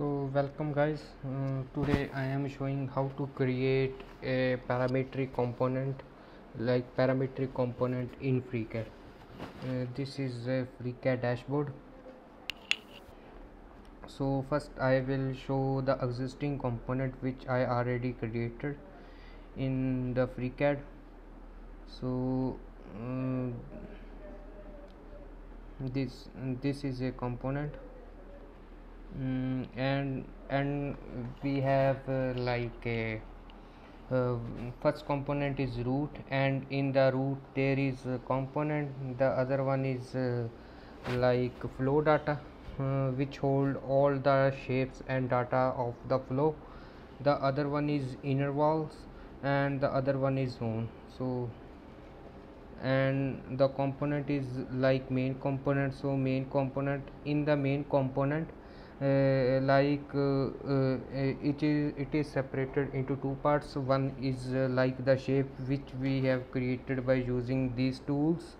so welcome guys. Uh, today i am showing how to create a parametric component like parametric component in freecad uh, this is a freecad dashboard. So first i will show the existing component which i already created in the freecad so um, this this is a component mm, and and we have uh, like a uh, first component is root and in the root there is a component the other one is uh, like flow data uh, which hold all the shapes and data of the flow. The other one is inner walls and the other one is zone. So and the component is like main component. So main component in the main component like uh, uh, it is it is separated into two parts. One is uh, like the shape which we have created by using these tools.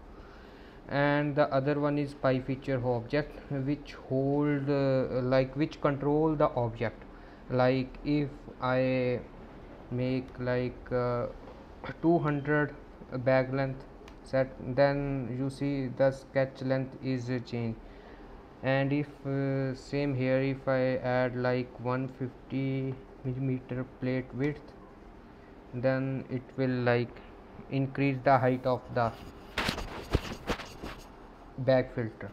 And the other one is pi feature object which hold uh, like which control the object. Like if i make like uh, 200 bag length set then you see the sketch length is changed and if uh, same here if I add like 150 millimeter plate width then it will like increase the height of the bag filter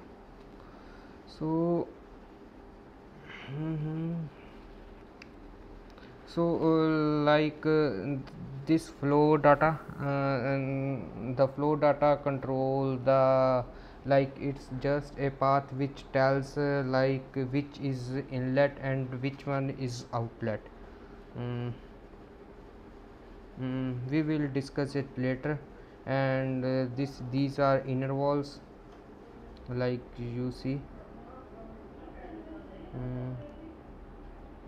so mm -hmm. so uh, like uh, this flow data uh, the flow data control the like it's just a path which tells uh, like which is inlet and which one is outlet. Mm. Mm, we will discuss it later. And uh, this these are inner walls like you see. Mm.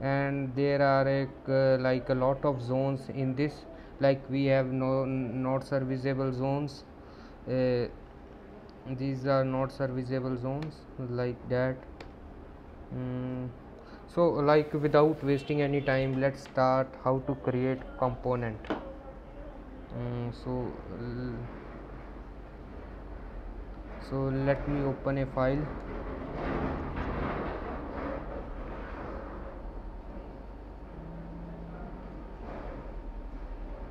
And there are a, uh, like a lot of zones in this. Like we have no not serviceable zones. Uh, these are not serviceable zones like that. Mm. so like without wasting any time let's start how to create component. Mm, so so let me open a file.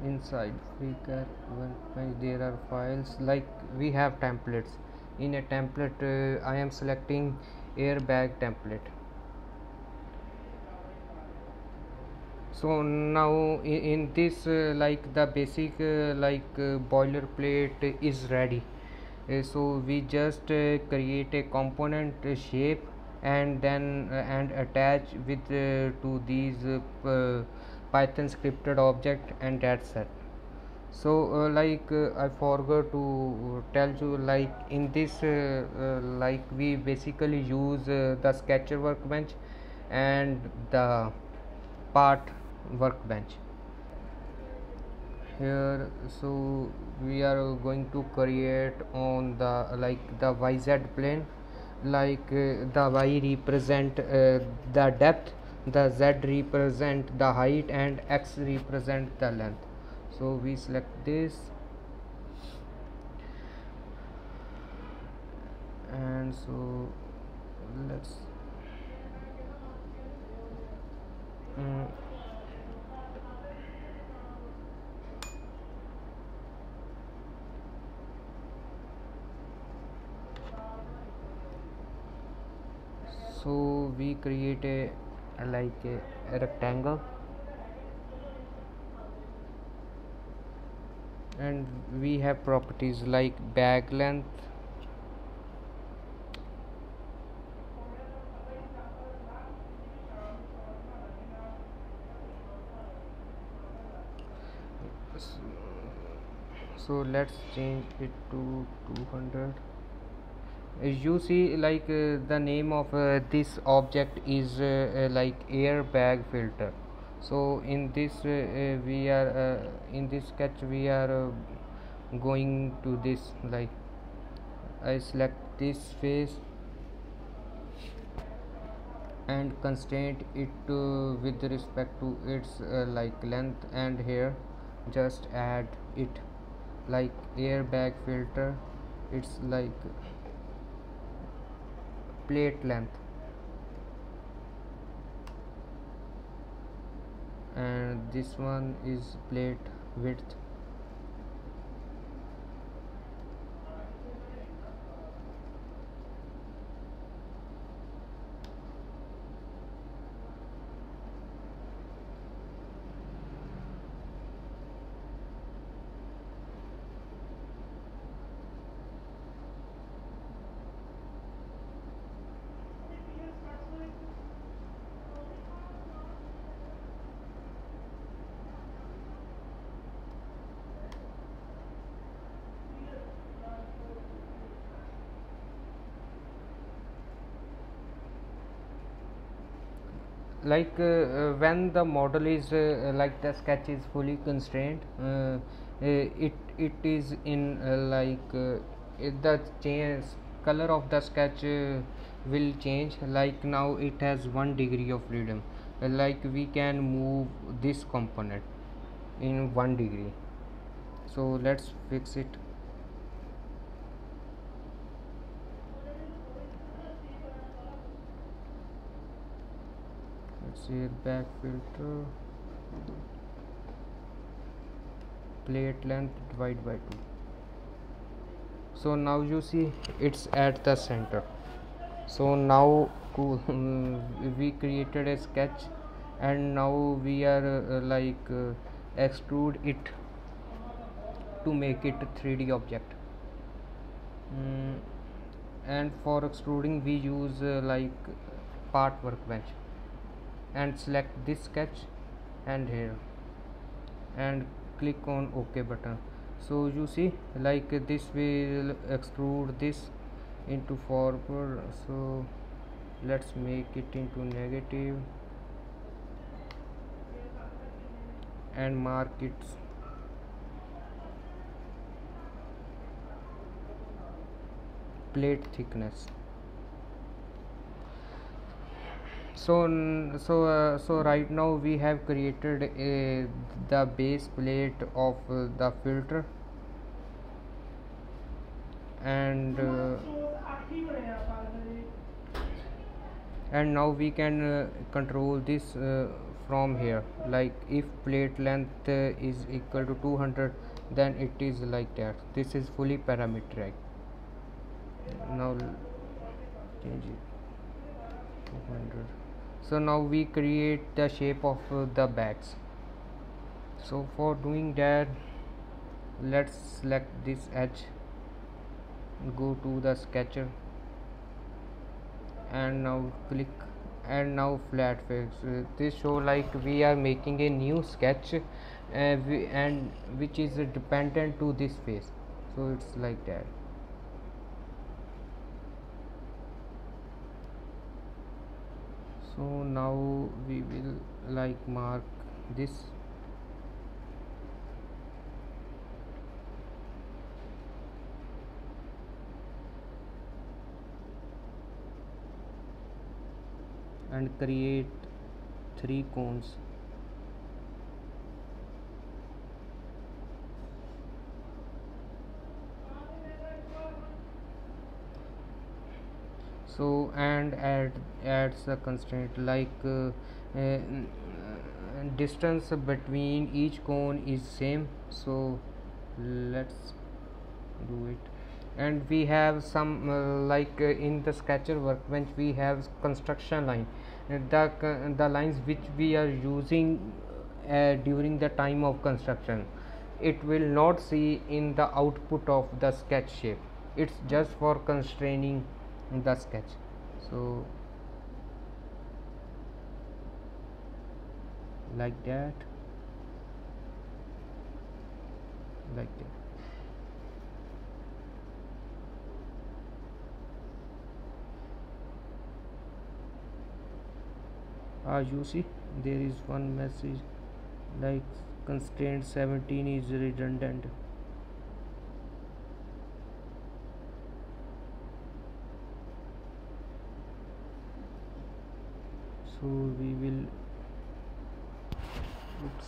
Inside freecad workbench there are files like we have templates in a template uh, i am selecting airbag template. So now in, this uh, like the basic uh, like uh, boilerplate is ready. Uh, so we just uh, create a component shape and then and attach with to these python scripted object and that's it so uh, like uh, i forgot to tell you like in this uh, uh like we basically use uh, the sketcher workbench and the part workbench. Here so we are going to create on the like the yz plane. Like uh, the y represent the depth the z represent the height and x represent the length so we select this. And so let's um, so we create a like a, a rectangle and we have properties like bag length. So let's change it to 200 As you see like uh, the name of uh, this object is uh, like airbag filter so in this we are in this sketch we are going to this like I select this face and constrain it uh, with respect to its uh, like length and here just add it like airbag filter. It's like plate length and this one is plate width like uh, uh, when the model is uh, uh like the sketch is fully constrained uh, uh, it it is in like the change color of the sketch will change. Like now it has one degree of freedom. Like we can move this component in one degree. So let's fix it let's bag filter. Plate length divide by 2 so now you see it's at the center. So now we created a sketch and now we are uh, like uh, extrude it to make it 3d object. Mm, and for extruding we use uh, like part workbench and select this sketch and here and click on ok button. So you see like this will extrude this into forward. So let's make it into negative and mark its plate thickness so so uh, so right now we have created a the base plate of uh, the filter. And uh, and now we can uh, control this from here. Like if plate length is equal to 200 then it is like that. This is fully parametric. Now change it. 200 so now we create the shape of uh, the bags so for doing that let's select this edge go to the sketcher and now click and now flat face. Uh, this show like we are making a new sketch uh, we, and which is dependent to this face. So it's like that so now we will like mark this. And create three cones so and add adds a constraint like uh, uh, distance between each cone is same. So let's do it. And we have some uh, like uh, in the sketcher workbench we have construction line. The the lines which we are using uh, during the time of construction it will not see in the output of the sketch shape. It's just for constraining the sketch. So like that. Like that. As you see there is one message like constraint 17 is redundant so we will oops.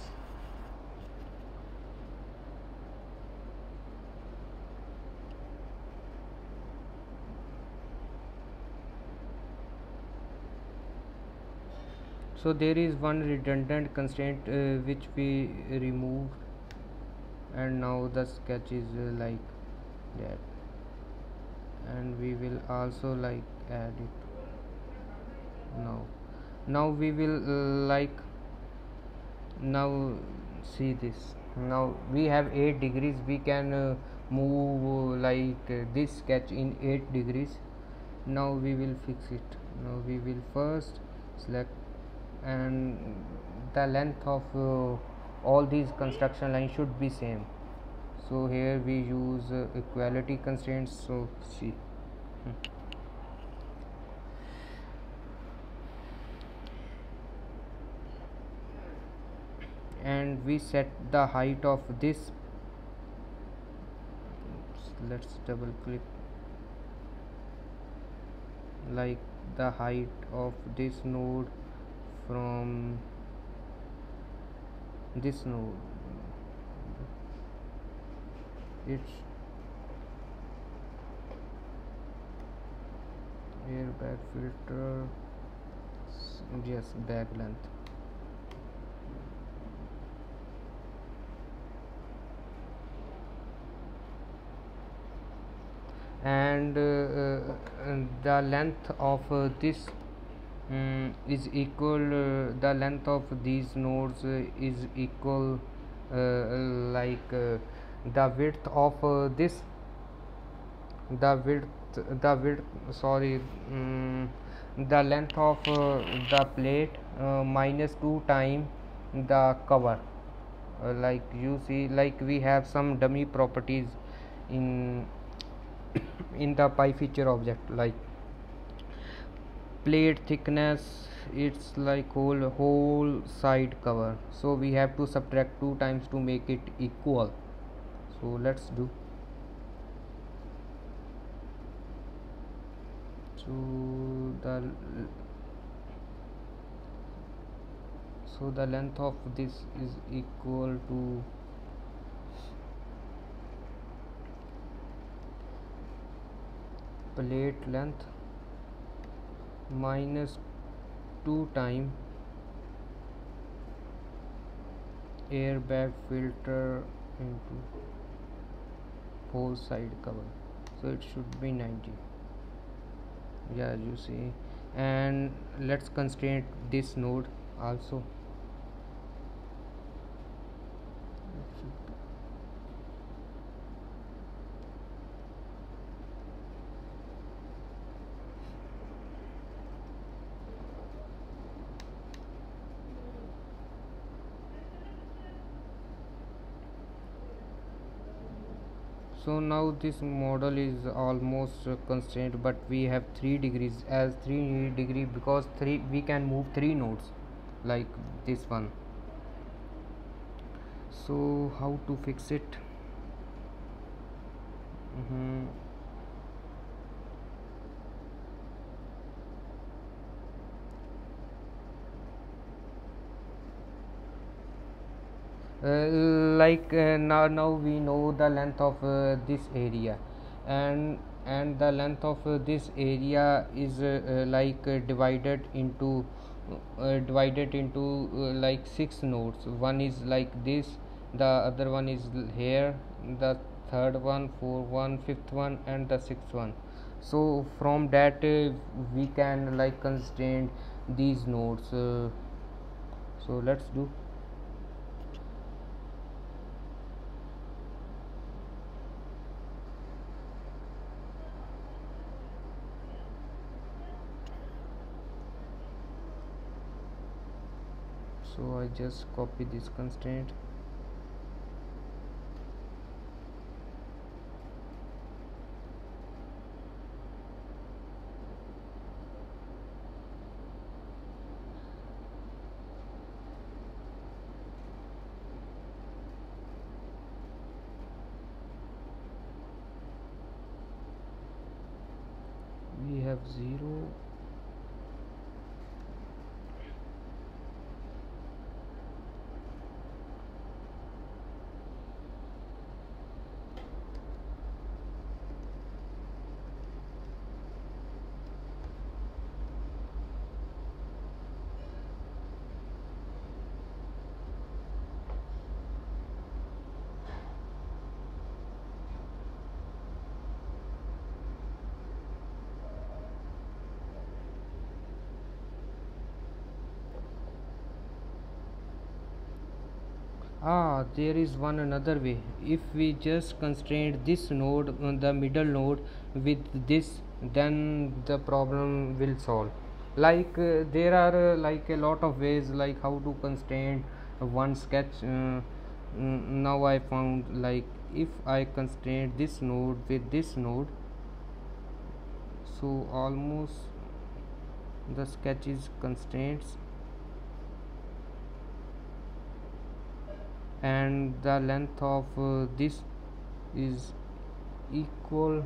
So there is one redundant constraint uh, which we remove. And now the sketch is uh, like that. And we will also like add it. Now now we will uh, like now see this. Now we have 8 degrees. We can uh, move uh, like uh, this sketch in 8 degrees. Now we will fix it. Now we will first select and the length of uh, all these construction lines should be same. So here we use uh, equality constraints. So see. Hmm. And we set the height of this. Let's double click. Like the height of this node from this node. It's airbag filter. Yes bag length and uh, uh, the length of uh, this um, is equal uh, the length of these nodes uh, is equal uh, like uh, the width of uh, this the width the width sorry um, the length of uh, the plate minus 2 time the cover. Like you see like we have some dummy properties in in the pi feature object like plate thickness it's like whole whole side cover. So we have to subtract two times to make it equal. So let's do. So the so the length of this is equal to plate length minus 2 time airbag filter into whole side cover. So it should be 90 yeah you see. And let's constrain this node also so this model is almost constrained but we have 3 degrees. As 3 degree because 3 we can move 3 nodes like this one. So how to fix it? Mm -hmm. Like uh, now now we know the length of uh, this area. And and the length of this area is like divided into divided into like six nodes. One is like this the other one is here the third one fourth one fifth one and the sixth one. So from that uh, we can like constrain these nodes. Uh, so let's do so I just copy this constraint we have 0 ah there is one another way. If we just constrain this node uh, the middle node with this then the problem will solve. Like uh, there are uh, like a lot of ways like how to constrain one sketch. Uh, now i found like if i constrain this node with this node so almost the sketch is constraints and the length of uh, this is equal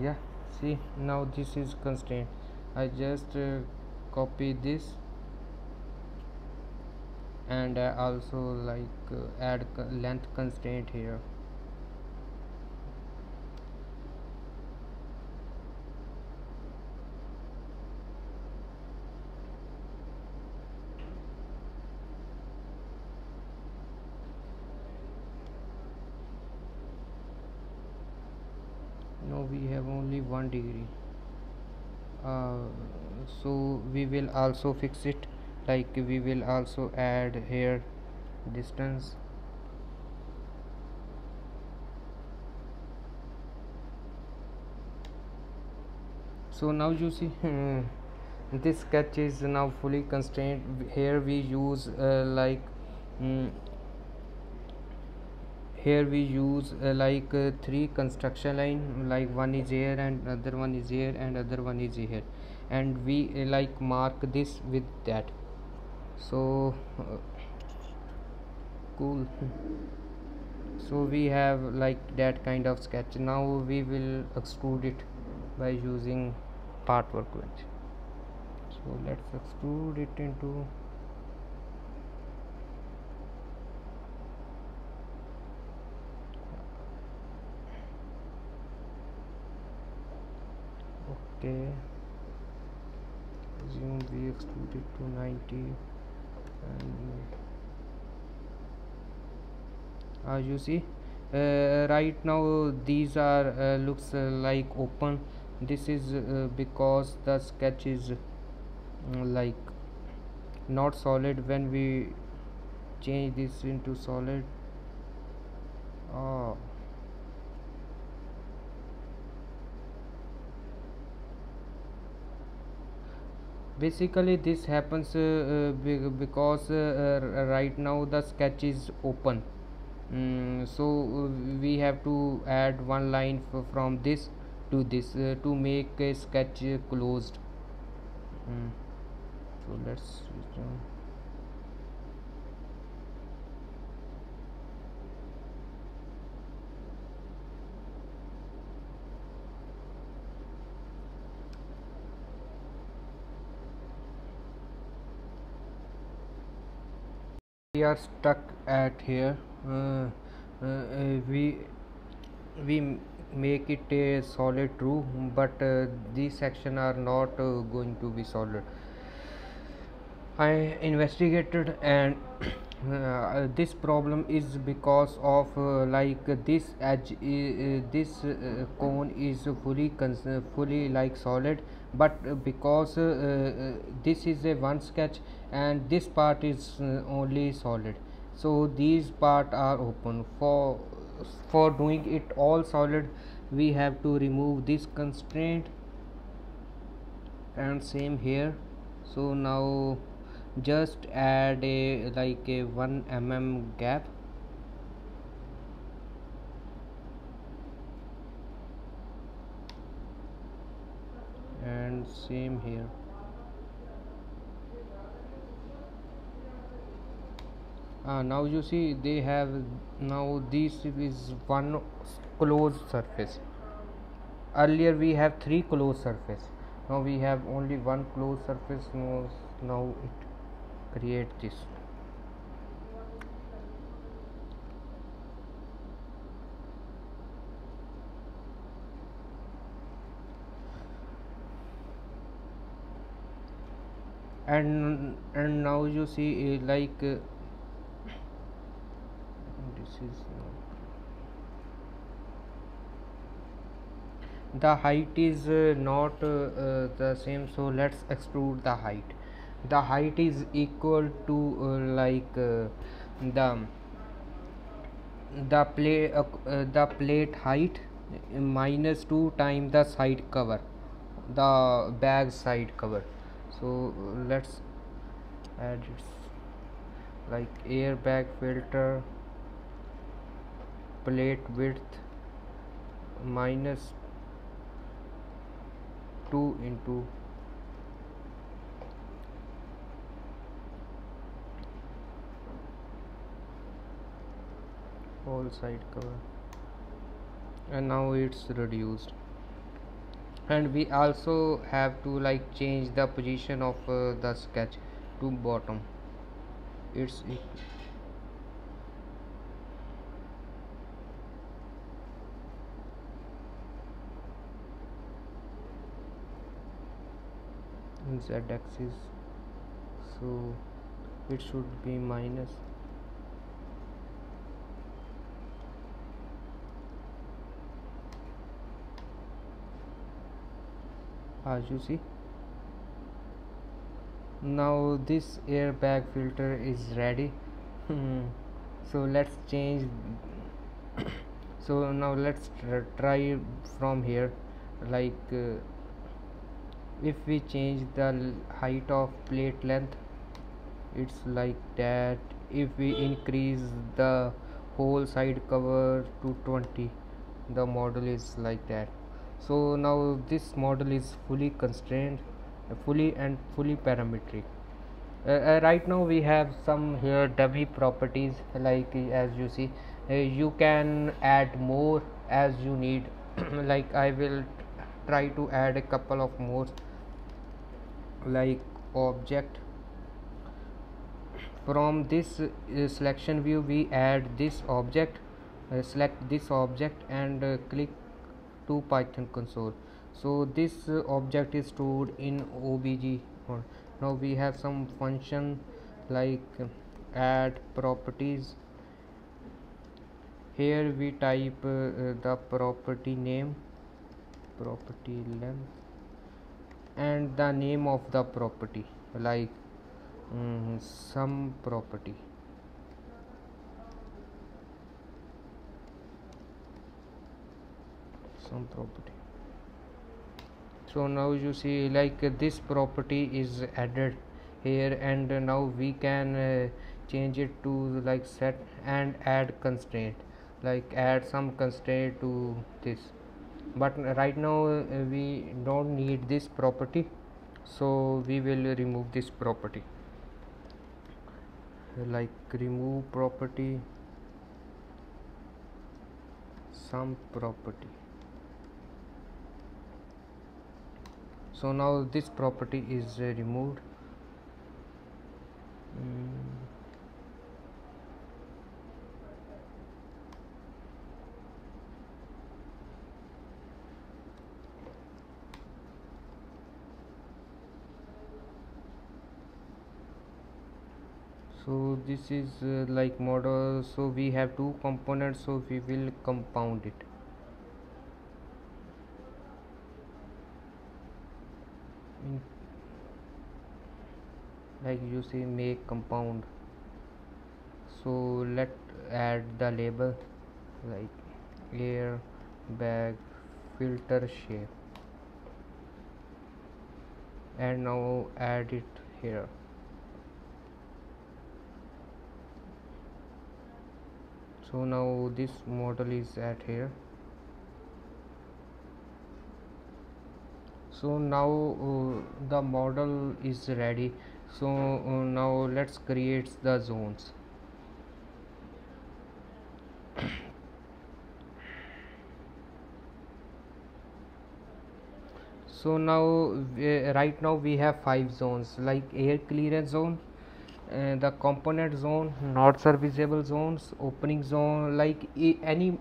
yeah see now this is constraint. I just uh, copy this. And I also like uh, add length constraint here no we have only one degree. Uh, so we will also fix it. Like we will also add here distance. So now you see this sketch is now fully constrained. Here we use uh, like mm, here we use uh, like uh, three construction line like one is here and other one is here and other one is here. And we uh, like mark this with that. So uh, cool. So we have like that kind of sketch. Now we will extrude it by using part workbench so let's extrude it into okay assume we extrude it to 90 and uh, you see uh, right now these are uh, looks uh, like open. This is uh, because the sketch is mm, like not solid. When we change this into solid oh basically this happens uh, uh, because uh, right now the sketch is open. Mm, so we have to add one line from this to this to make a sketch closed. Mm. so let's we are stuck at here. Uh, uh, uh, we we make it a solid true but uh, these section are not uh, going to be solid. I investigated and uh, this problem is because of like this edge this cone is fully fully like solid but because this is a one sketch and this part is uh, only solid. So these part are open. For for doing it all solid we have to remove this constraint. And same here. So now just add a like a 1 mm gap and same here. Uh, now you see they have now this is one closed surface. Earlier we have three closed surface. Now we have only one closed surface now, now it create this and and now you see uh, like uh, this is the height is uh, not uh, the same so let's extrude the height. The height is equal to like the the plate the plate height minus 2 times the side cover the bag side cover so let's add it like airbag filter plate width minus 2 into whole side cover. And now it's reduced and we also have to like change the position of uh, the sketch to bottom. It's z axis so it should be minus as you see. Now this airbag filter is ready. So let's change. So now let's try from here. Like uh, if we change the height of plate length it's like that. If we increase the whole side cover to 20 the model is like that so now this model is fully constrained fully and fully parametric. Uh, uh, right now we have some here dummy properties like as you see uh, you can add more as you need. Like I will try to add a couple of more like object. From this uh, selection view we add this object uh, select this object and uh, click to python console. So this object is stored in obj now we have some function like add properties. Here we type uh, the property name property length and the name of the property like um, some property some property. So now you see like this property is added here and now we can uh, change it to like set and add constraint like add some constraint to this. But right now uh, we don't need this property so we will remove this property. Like remove property some property so now this property is uh, removed. So this is uh, like model. So we have two components so we will compound it like you see make compound. So let add the label like air bag filter shape. And now add it here. So now this model is at here. So now uh, the model is ready so uh, now let's create the zones. So now uh, right now we have five zones like air clearance zone the component zone not serviceable zones opening zone like any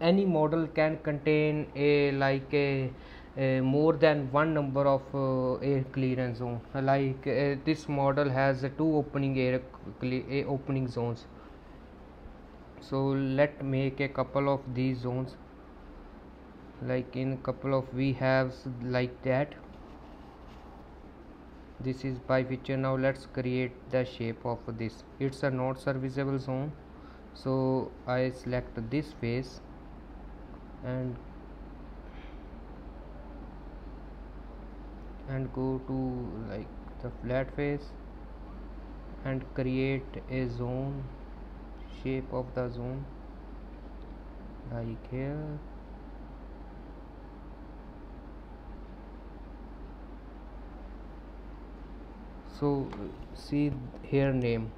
any model can contain a like a more than one number of uh, air clearance zone like uh, this model has two opening air opening zones. So let make a couple of these zones. Like in a couple of we have like that. This is bifeature now let's create the shape of this. It's a not serviceable zone. So I select this face and and go to like the flat face and create a zone shape of the zone like here. So see here name.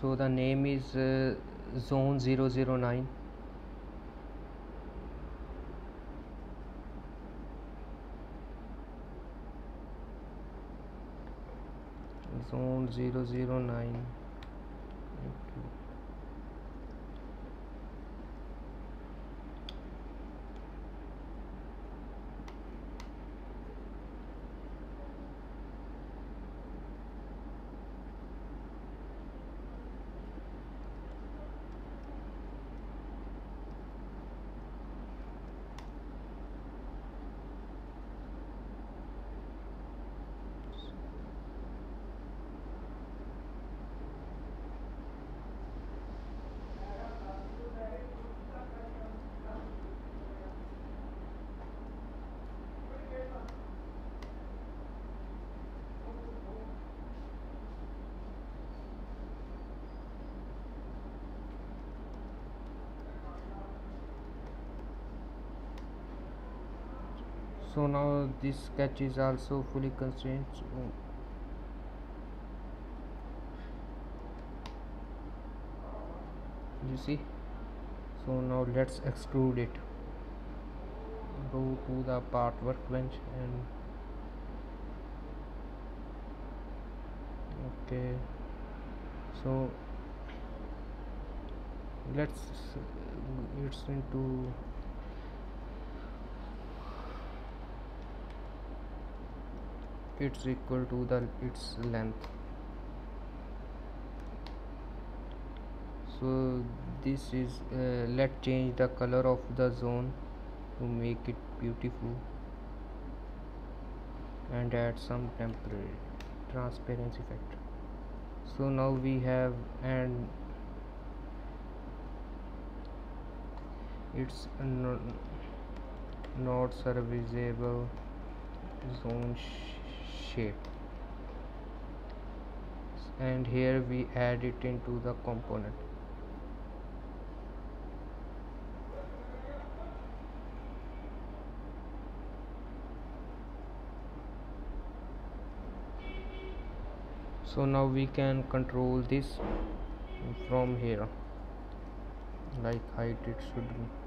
So the name is uh, zone 009 zone 009 so now this sketch is also fully constrained you see? So now let's extrude it. Go to the part workbench and okay. So let's uh, it's into it's equal to the its length. So this is uh, let change the color of the zone to make it beautiful and add some temporary transparency effect. So now we have and it's not, not serviceable zone shape. And here we add it into the component. So now we can control this from here like height it should be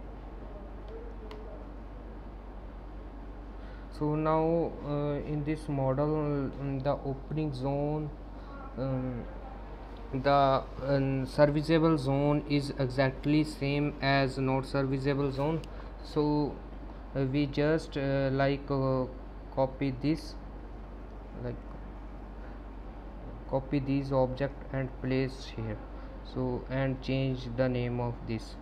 so now uh, in this model um, the opening zone um, the um, serviceable zone is exactly same as not serviceable zone. So uh, we just uh, like uh, copy this like copy these object and place here. So and change the name of this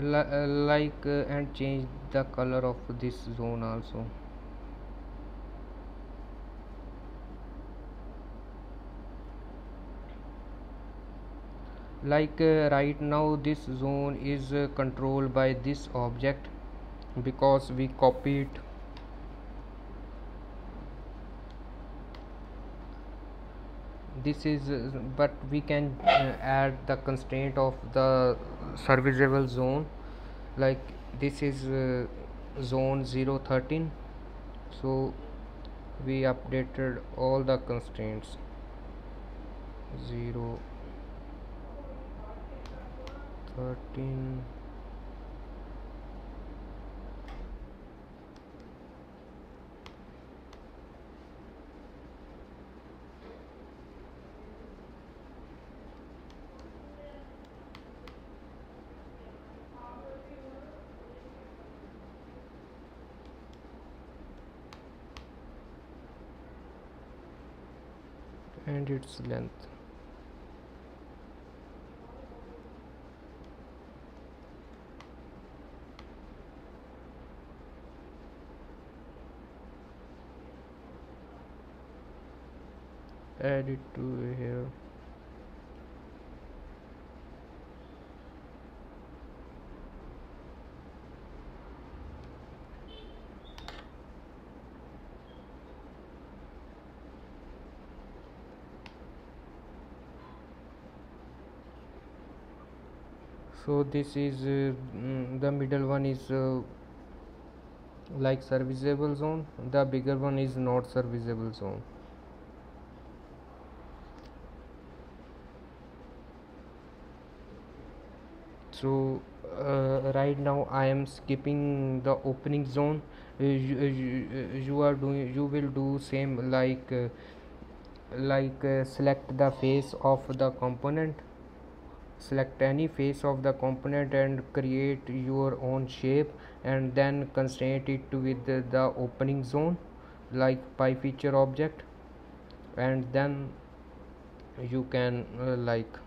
like uh, and change the color of this zone also. Like uh, right now this zone is uh, controlled by this object because we copy this is but we can uh, add the constraint of the serviceable zone. Like this is uh, zone 013 so we updated all the constraints. 0 13 0 and its length. Add it to here so this is uh, mm, the middle one is uh, like serviceable zone. The bigger one is not serviceable zone. So uh, right now i am skipping the opening zone. Uh, you, uh, you, you are doing you will do same like like select the face of the component select any face of the component and create your own shape and then constrain it with the, the opening zone like pi feature object. And then you can uh, like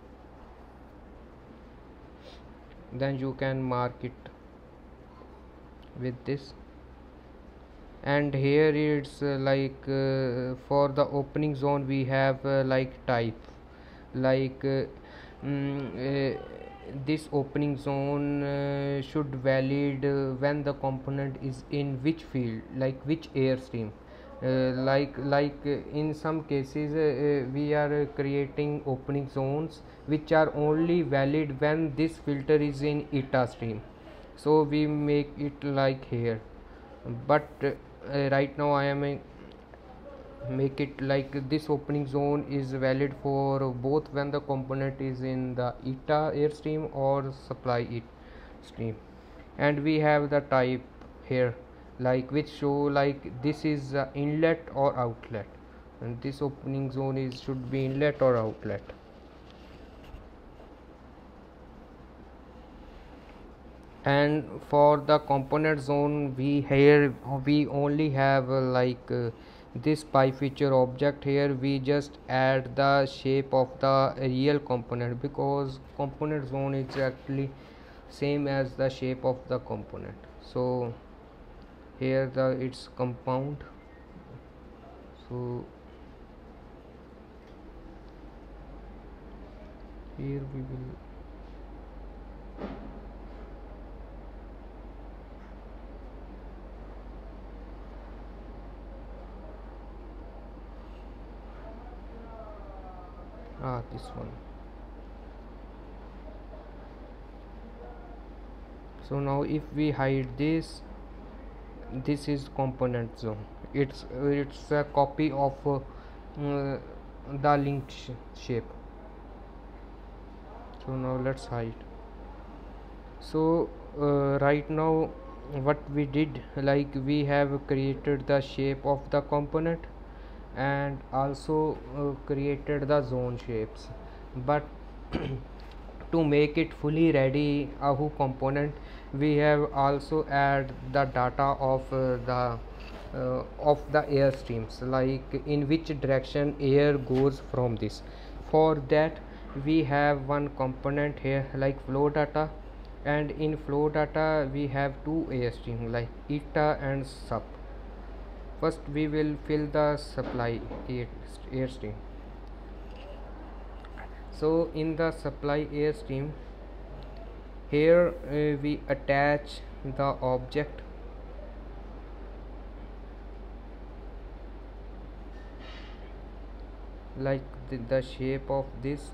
then you can mark it with this. And here it's uh, like uh, for the opening zone we have uh, like type like uh, Mm, eh, this opening zone uh, should valid eh, when the component is in which field like which airstream uh, like like in some cases we are creating opening zones which are only valid when this filter is in eta stream. So we make it like here. But right now i am make it like this opening zone is valid for both when the component is in the eta airstream or supply it stream. And we have the type here like which show like this is uh, inlet or outlet. And this opening zone is should be inlet or outlet. And for the component zone we here we only have uh, like uh, this pi feature object here we just add the shape of the real component because component zone is actually same as the shape of the component. So here the its compound. So here we will ah this one. So now if we hide this this is component zone. It's it's a copy of uh, uh, the link sh shape. So now let's hide. So uh, right now what we did like we have created the shape of the component and also uh, created the zone shapes. But to make it fully ready ahu component we have also add the data of uh, the uh, of the air streams like in which direction air goes from this. For that we have one component here like flow data and in flow data we have two airstream like eta and sup first we will fill the supply airstream so in the supply airstream here uh, we attach the object. Like the, the shape of this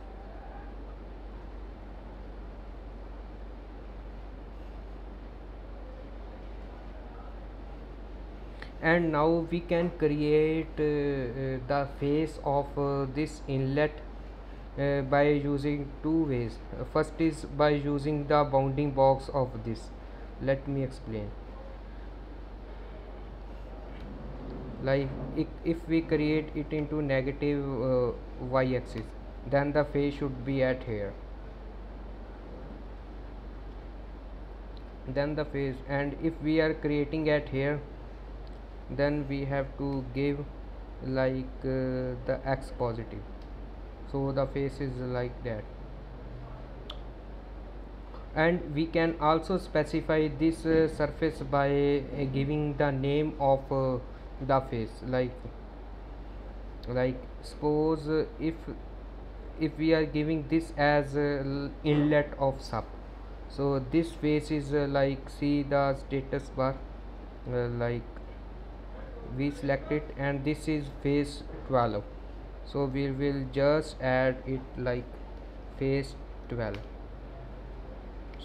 and now we can create uh, uh, the face of uh, this inlet by using two ways. First is by using the bounding box of this. Let me explain. Like if, if we create it into negative uh, y-axis then the face should be at here. Then the face and if we are creating at here then we have to give like uh, the x positive. So the face is like that. And we can also specify this uh, surface by uh, giving the name of uh, the face. Like like suppose uh, if if we are giving this as uh, inlet of sub. So this face is like see the status bar like we select it and this is face 12 so we will just add it like face 12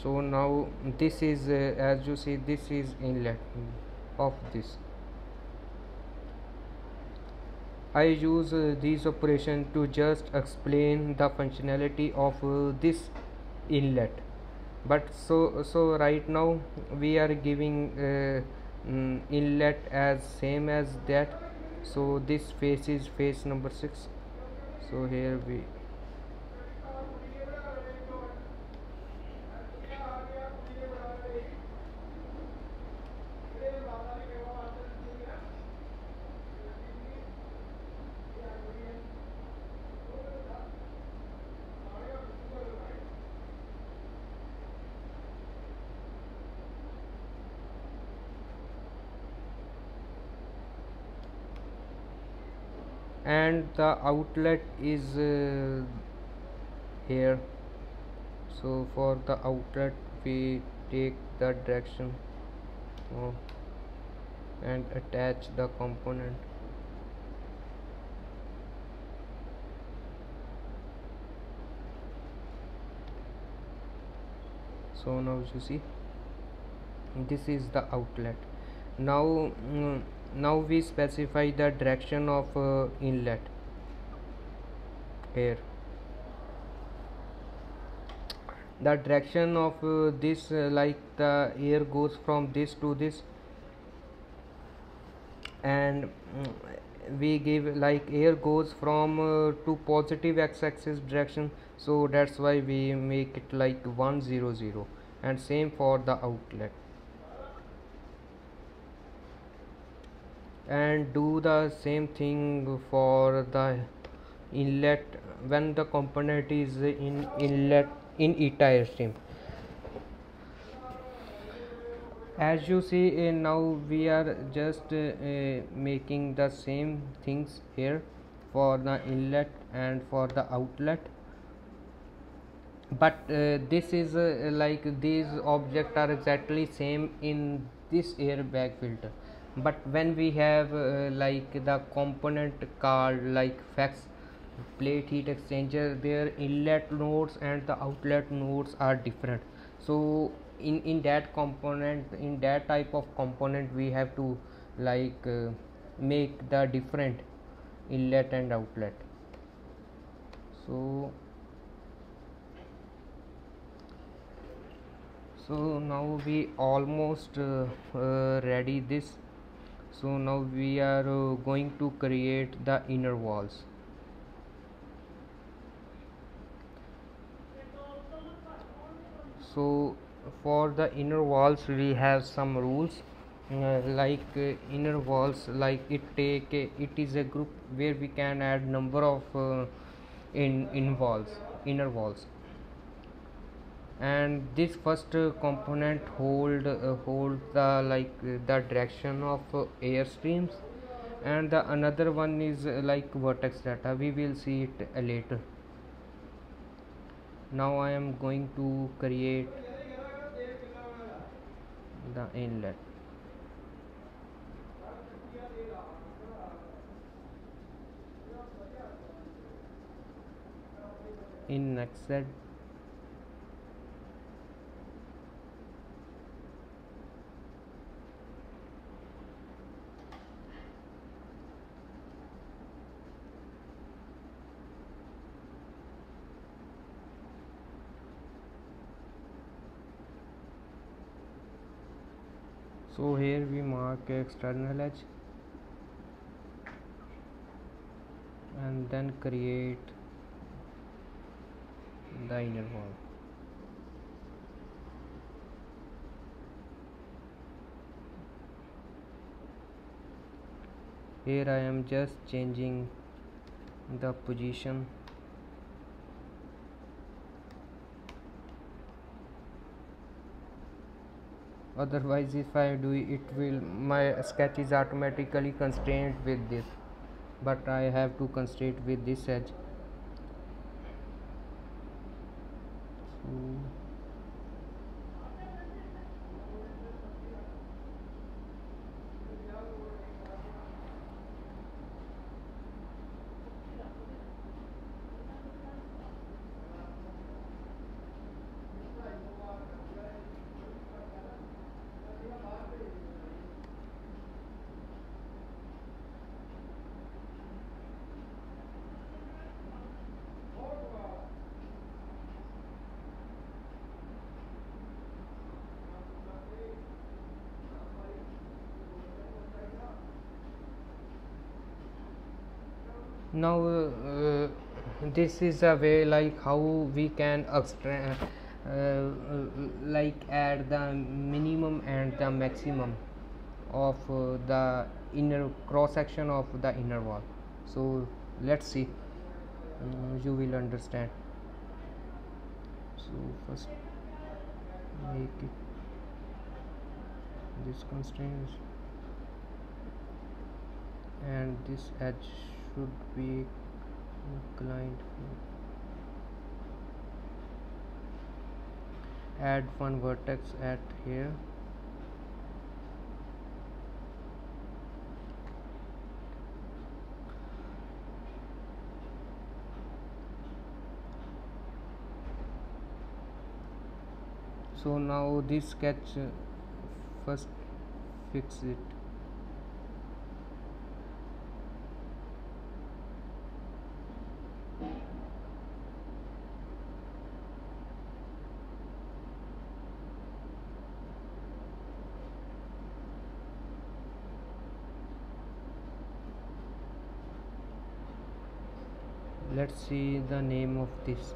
so now this is uh, as you see this is inlet of this. I use uh, these operation to just explain the functionality of uh, this inlet. But so so right now we are giving mm, inlet as same as that. So this face is face number 6 so here we and the outlet is uh, here. So for the outlet we take the direction and attach the component. So now you see this is the outlet. Now mm, now we specify the direction of uh, inlet here. The direction of uh, this uh, like the air goes from this to this. And mm, we give like air goes from uh, to positive x-axis direction. So that's why we make it like 100 and same for the outlet. And do the same thing for the inlet when the component is in inlet in eta stream. As you see uh, now we are just uh, uh, making the same things here for the inlet and for the outlet. But uh, this is like these objects are exactly same in this airbag filter but when we have like the component called like fax plate heat exchanger their inlet nodes and the outlet nodes are different. So in in that component in that type of component we have to like uh, make the different inlet and outlet. So so now we almost uh, uh, ready this. So now we are uh, going to create the inner walls so for the inner walls we have some rules. Uh, like uh, inner walls like it take a, it is a group where we can add number of uh, in in walls inner walls. And this first uh, component hold uh, hold the like uh, the direction of uh, air streams. And the another one is uh, like vertex data. We will see it uh, later now i am going to create the inlet. In nextset so here we mark external edge and then create the inner wall. Here I am just changing the position otherwise if I do it will my sketch is automatically constrained with this. But I have to constrain with this edge so now uh, this is a way like how we can extract uh, like add the minimum and the maximum of uh, the inner cross section of the inner wall. So let's see. Um, you will understand. So first make it this constraints and this edge should be inclined add one vertex at here. So now this sketch uh, first fix it let's see the name of this.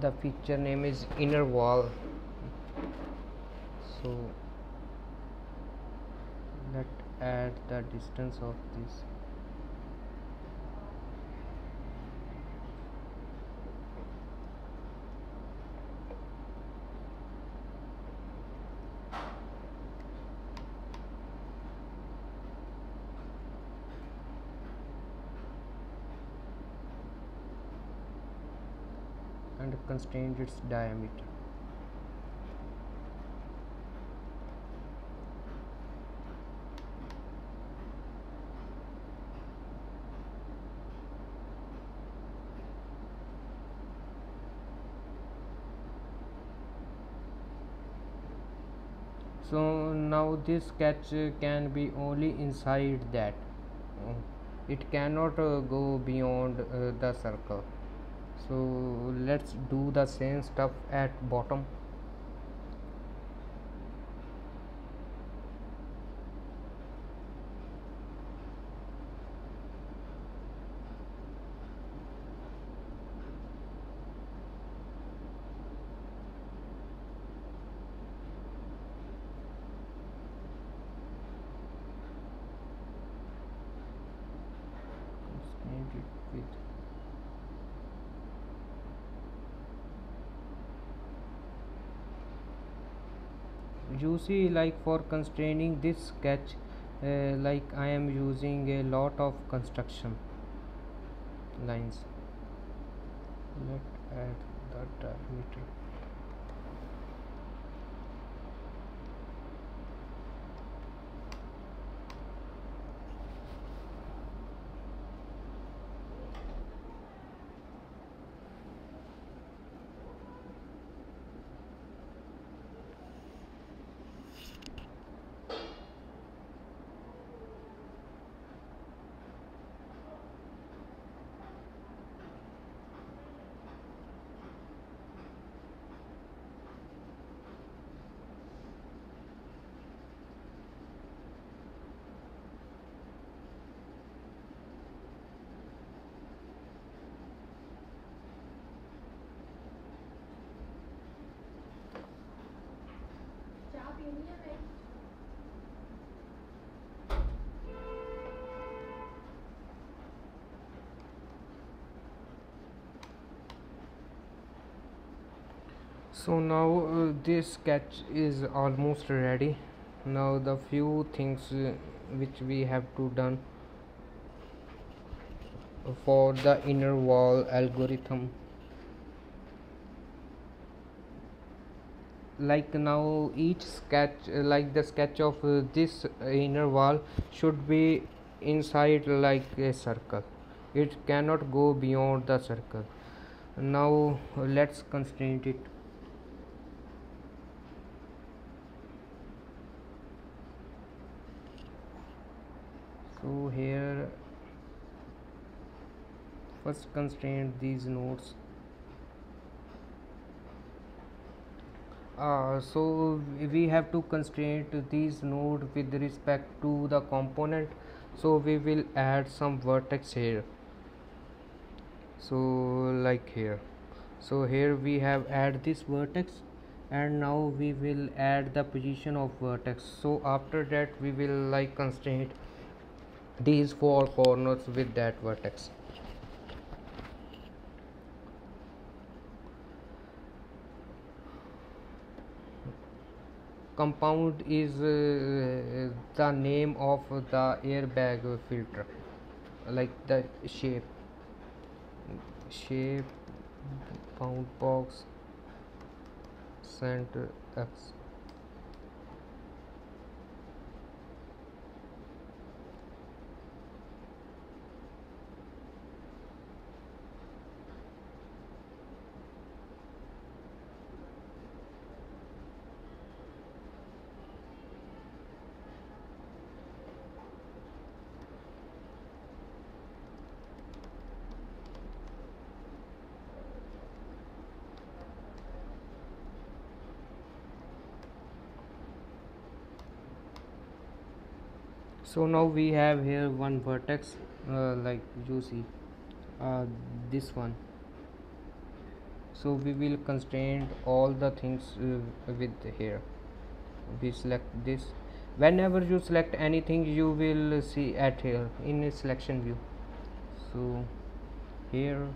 The feature name is inner wall. So let add the distance of this and constrain its diameter. So now this catch can be only inside that. It cannot uh, go beyond uh, the circle so let's do the same stuff at bottom with you see like for constraining this sketch uh, like I am using a lot of construction lines. Let add the diameter so now uh, this sketch is almost ready. Now the few things uh, which we have to done for the inner wall algorithm. Like now each sketch uh, like the sketch of uh, this inner wall should be inside like a circle. It cannot go beyond the circle. Now let's constrain it. So here first constraint these nodes uh, so we have to constrain these node with respect to the component. So we will add some vertex here. So like here. So here we have add this vertex and now we will add the position of vertex. So after that we will like constrain these four corners with that vertex compound is uh, the name of the airbag filter. Like the shape. Shape bound box center x so now we have here one vertex uh, like you see uh, this one. So we will constrain all the things uh, with here. We select this. Whenever you select anything you will see at here in a selection view. So here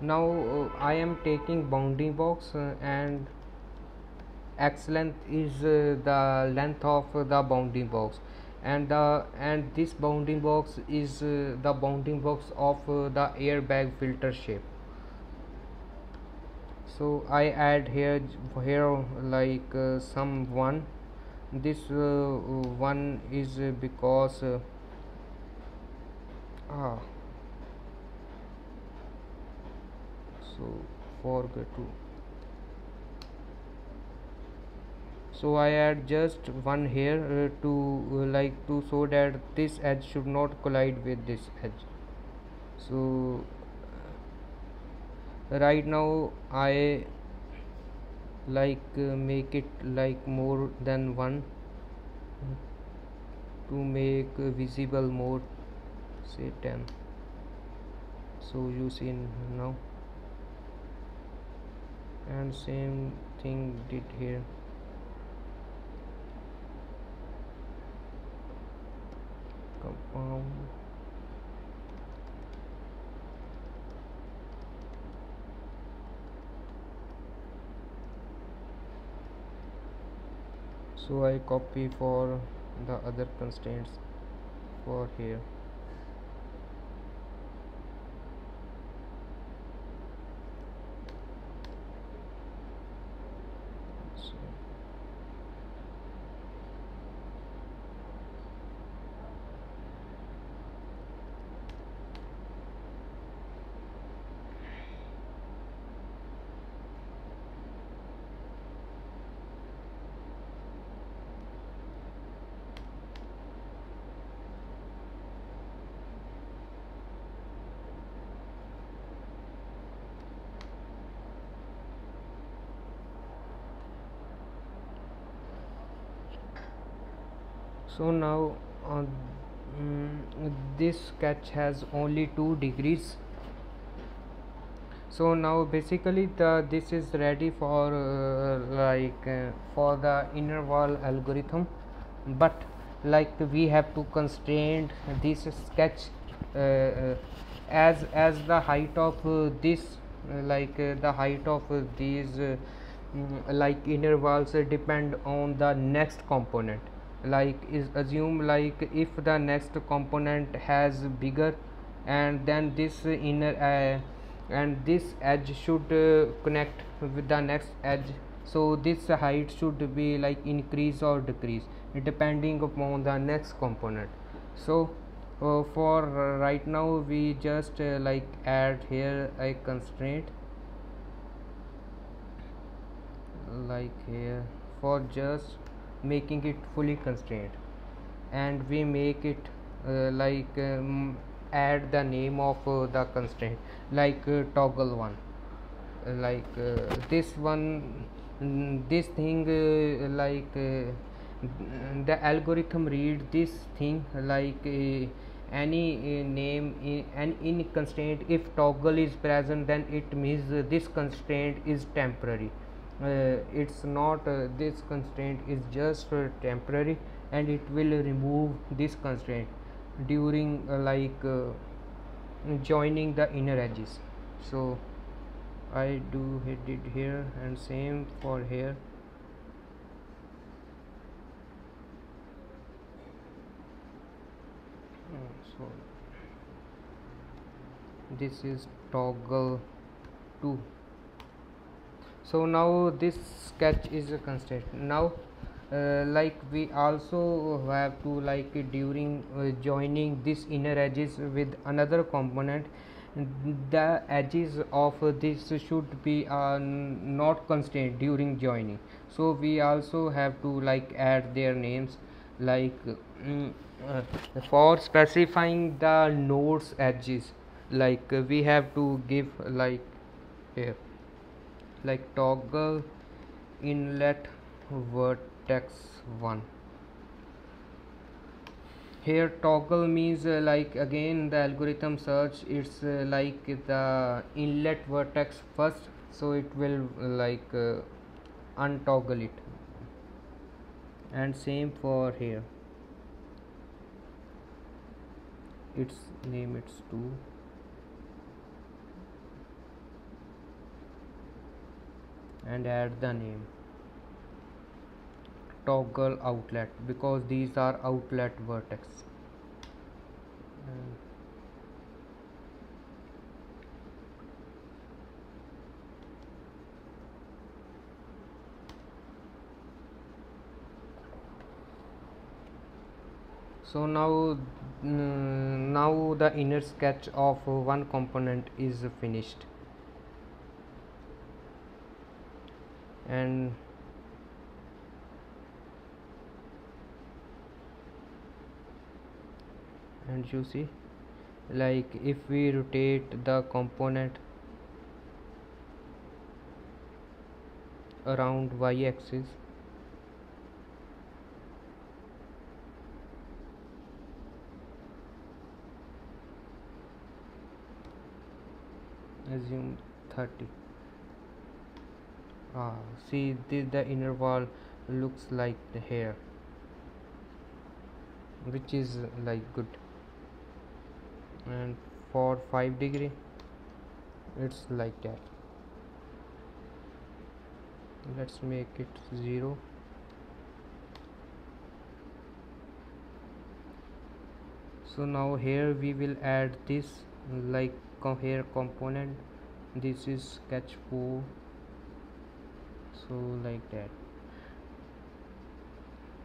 now uh, I am taking bounding box uh, and x length is uh, the length of the bounding box. And the and this bounding box is uh, the bounding box of uh, the airbag filter shape. So I add here here like uh, some one. This one is because ah so forget to so I add just one here uh, to uh, like to so that this edge should not collide with this edge. So right now I like uh, make it like more than one to make visible more say 10 so you see now and same thing did here. Compound. So I copy for the other constraints for here so now uh, mm, this sketch has only two degrees. So now basically the this is ready for uh, like uh, for the inner wall algorithm. But like we have to constrain this sketch uh, uh, as as the height of uh, this like the height of these mm, like inner walls depend on the next component like is assume like if the next component has bigger and then this inner uh, and this edge should uh, connect with the next edge. So this height should be like increase or decrease depending upon the next component. So uh, for right now we just uh, like add here a constraint. Like here for just making it fully constrained. And we make it uh, like um, add the name of uh, the constraint like uh, toggle one. Like uh, this one mm, this thing uh, like uh, mm, the algorithm read this thing like any name and in constraint if toggle is present then it means this constraint is temporary it's not uh, this constraint is just uh, temporary and it will remove this constraint during uh, like uh, joining the inner edges. So I do hit it here and same for here. Uh, so this is toggle 2 so now this sketch is a now uh, like we also have to like during uh, joining this inner edges with another component the edges of this should be uh, not constrained during joining. So we also have to like add their names like mm, uh, for specifying the nodes edges like we have to give like here like toggle inlet vertex 1 here toggle means uh, like again the algorithm search it's uh, like the inlet vertex first so it will uh, like untoggle it. And same for here. Its name it's 2 and add the name. Toggle outlet because these are outlet vertex. So now mm, now the inner sketch of one component is finished and and you see like if we rotate the component around y axis assume 30 ah see the, the inner wall looks like the hair which is like good. And for 5 degree it's like that. Let's make it 0 so now here we will add this like here component. This is sketch 4 so like that.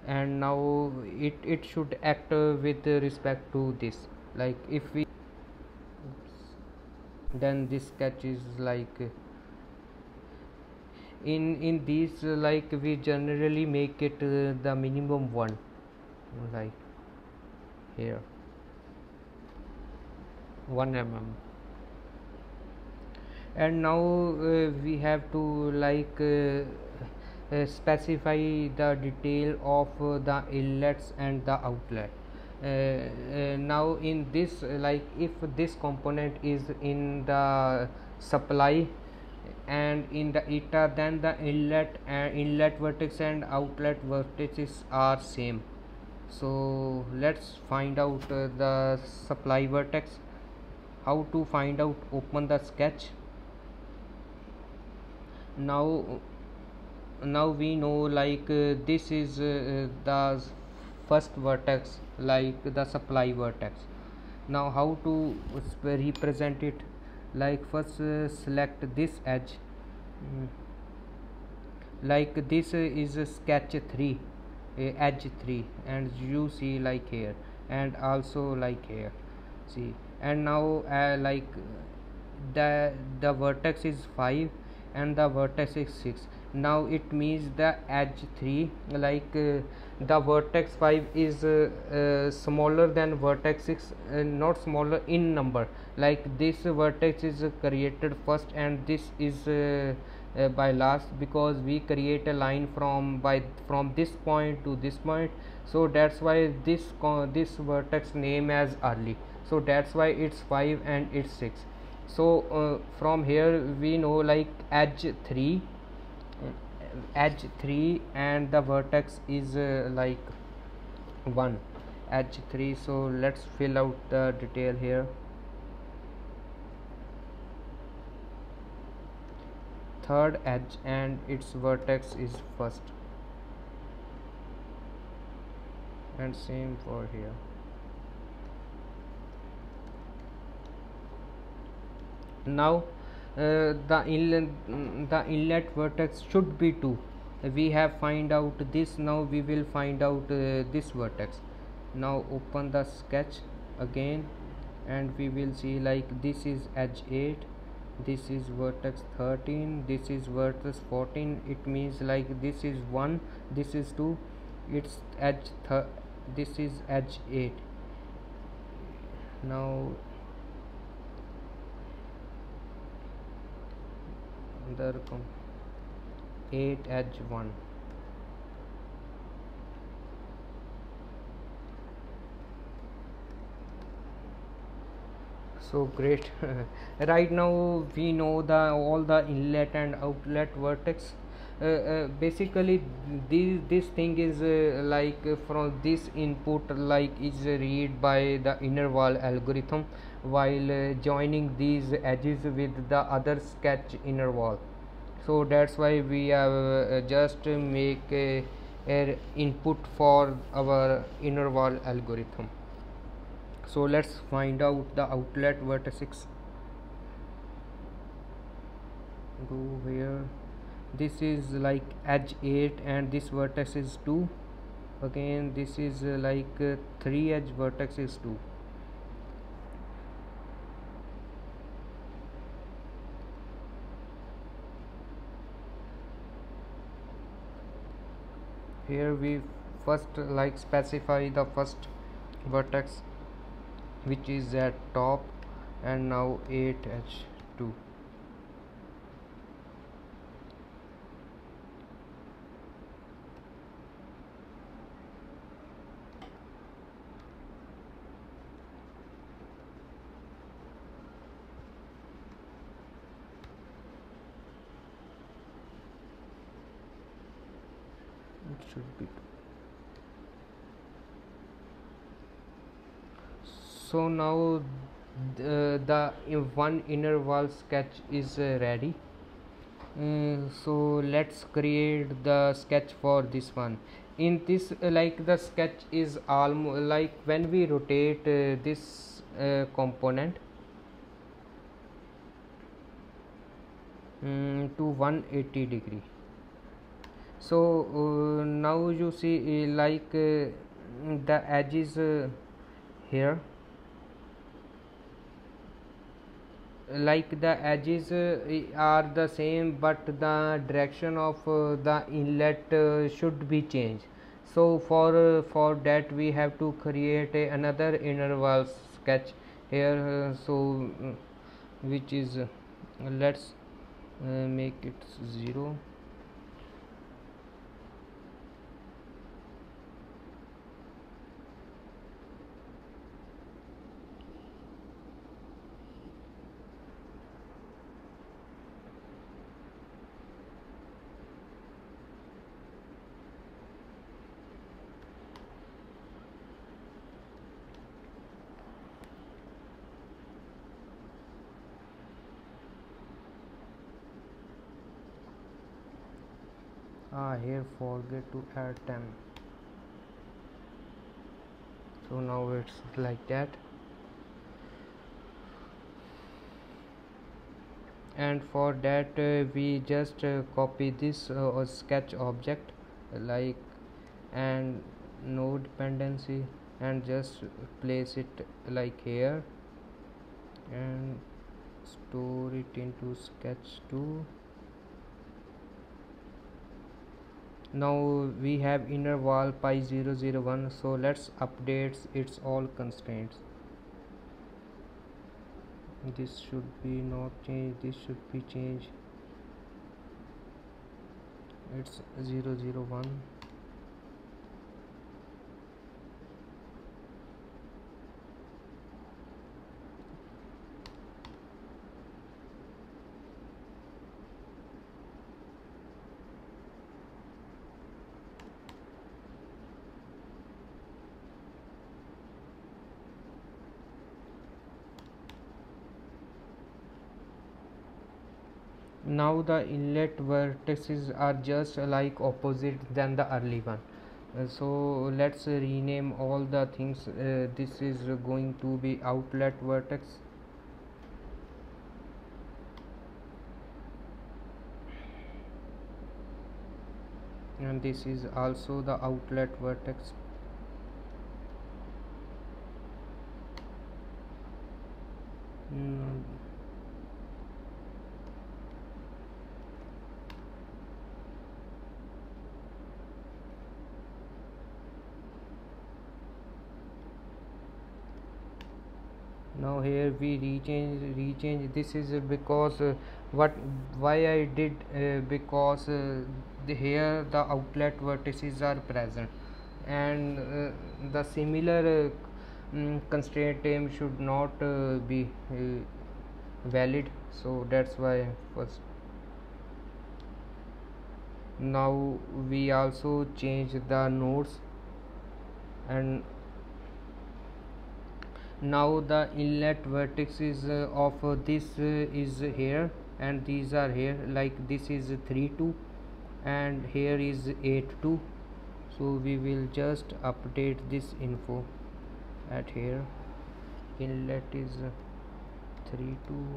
And now it it should act uh, with respect to this. Like if we oops, then this sketch is like in in these uh, like we generally make it uh, the minimum one like here. 1 mm and now uh, we have to like uh, uh, specify the detail of the inlets and the outlet. Now in this like if this component is in the supply and in the eta then the inlet and inlet vertex and outlet vertices are same. So let's find out uh, the supply vertex. How to find out? Open the sketch now now we know like uh, this is uh, the first vertex like the supply vertex. Now how to represent it? Like first uh, select this edge. Like this is a sketch 3 edge 3 and you see like here and also like here see. And now uh, like the the vertex is 5 and the vertex is 6 now it means the edge 3 like uh, the vertex 5 is uh, uh, smaller than vertex 6 uh, not smaller in number. Like this vertex is created first and this is uh, uh, by last because we create a line from by from this point to this point. So that's why this this vertex name as early. So that's why it's 5 and it's 6 so uh, from here we know like edge 3 edge 3 and the vertex is uh, like 1 edge 3 so let's fill out the detail here. Third edge and its vertex is first. And same for here now uh, the inlet the inlet vertex should be 2 we have find out this now we will find out uh, this vertex. Now open the sketch again and we will see like this is edge 8 this is vertex 13 this is vertex 14 it means like this is 1 this is 2 it's edge this is edge 8 now other 8 edge 1 so great. Right now we know the all the inlet and outlet vertex basically this this thing is uh, like from this input like is read by the inner wall algorithm while uh, joining these edges with the other sketch inner wall. So that's why we have uh, just make a, a, input for our inner wall algorithm. So let's find out the outlet vertex. Go here this is like edge 8 and this vertex is 2 again this is uh, like uh, 3 edge vertex is 2 here we first like specify the first vertex which is at top and now 8h2 should be so now the, the one inner wall sketch is uh, ready. Uh, so let's create the sketch for this one. In this uh, like the sketch is almost like when we rotate uh, this uh, component um, to 180 degree so uh, now you see uh, like uh, the edges uh, here. Like the edges uh, are the same but the direction of uh, the inlet should be changed. So for for that we have to create another inner wall sketch here so mm, which is let's make it 0 ah here forget to add them. So now it's like that. And for that uh, we just uh, copy this uh, sketch object like and no dependency and just place it like here. And store it into sketch 2 now we have inner wall pi 001 so let's update its all constraints. This should be not change this should be changed. It's 001 now the inlet vertices are just like opposite than the early one. Uh, so let's rename all the things. Uh, this is going to be outlet vertex. And this is also the outlet vertex. Mm. Now here we rechange rechange. This is because uh, what why I did uh, because uh, the, here the outlet vertices are present. And uh, the similar um, constraint term should not uh, be uh, valid. So that's why first. Now we also change the nodes. And now the inlet vertices uh, of uh, this uh, is here and these are here like this is 3 2 and here is 8 2 so we will just update this info at here. Inlet is 3 2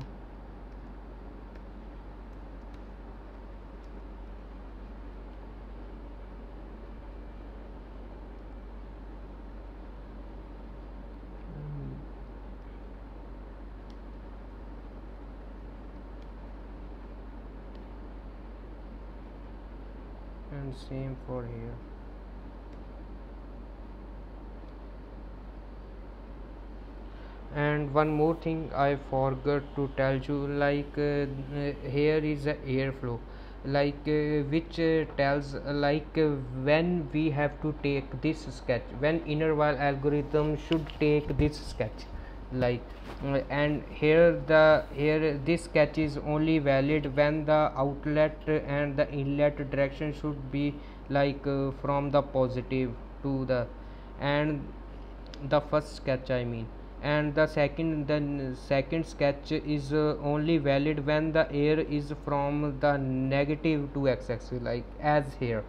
and same for here. And one more thing I forgot to tell you like uh, here is a airflow. Like uh, which uh, tells like uh, when we have to take this sketch when inner wall algorithm should take this sketch like uh, and here the here this sketch is only valid when the outlet and the inlet direction should be like uh, from the positive to the and the first sketch i mean. And the second the second sketch is uh, only valid when the air is from the negative to x-axis like as here.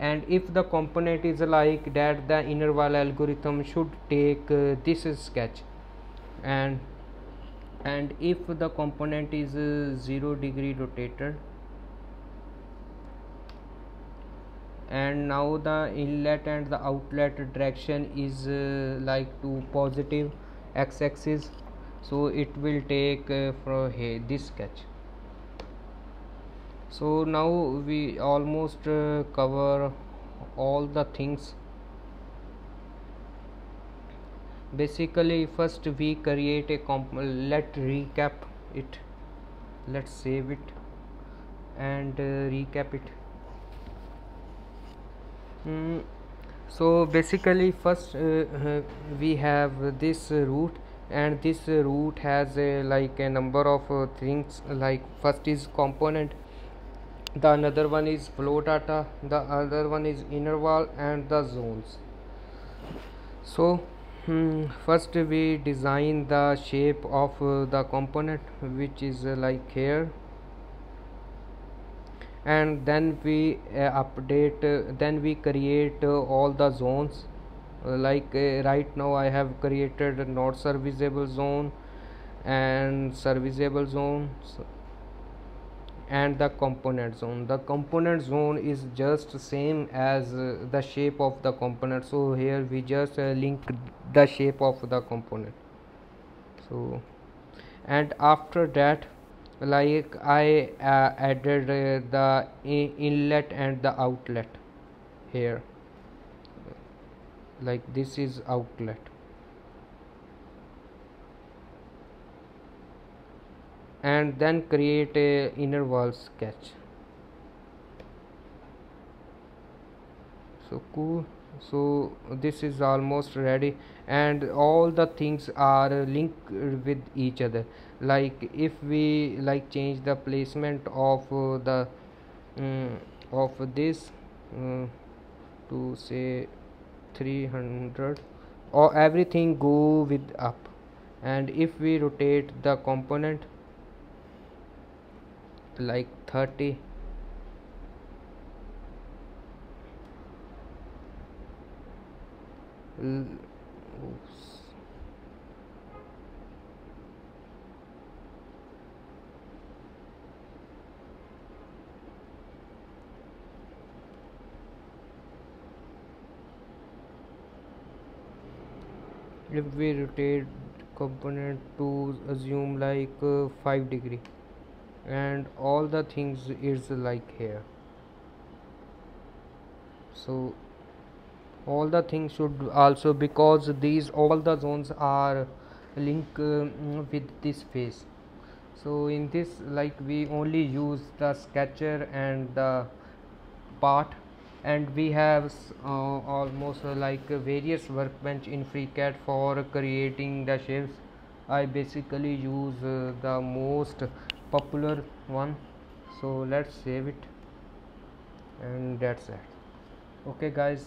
And if the component is like that the inner wall algorithm should take uh, this sketch and and if the component is uh, 0 degree rotated and now the inlet and the outlet direction is uh, like to positive x-axis so it will take uh, from here this sketch. So now we almost uh, cover all the things basically first we create a comp let recap it. Let's save it and uh, recap it. Mm, so basically first uh, uh, we have this root and this root has a like a number of uh, things. Like first is component the another one is flow data the other one is inner wall and the zones. So first we design the shape of uh, the component which is uh, like here. And then we uh, update then we create all the zones. Like right now I have created not serviceable zone and serviceable zone and the component zone. The component zone is just same as uh, the shape of the component. So here we just uh, link the shape of the component. So and after that like I uh, added uh, the inlet and the outlet here. Like this is outlet and then create a inner wall sketch. So cool. So this is almost ready. And all the things are linked with each other. Like if we like change the placement of uh, the um, of this uh, to say 300 or everything go with up. And if we rotate the component like 30 if we rotate component to assume like uh, 5 degree and all the things is like here. So all the things should also because these all the zones are linked uh, with this face. So in this like we only use the sketcher and the part and we have uh, almost like various workbench in FreeCAD for creating the shapes I basically use uh, the most popular one. So let's save it. And that's it. Okay guys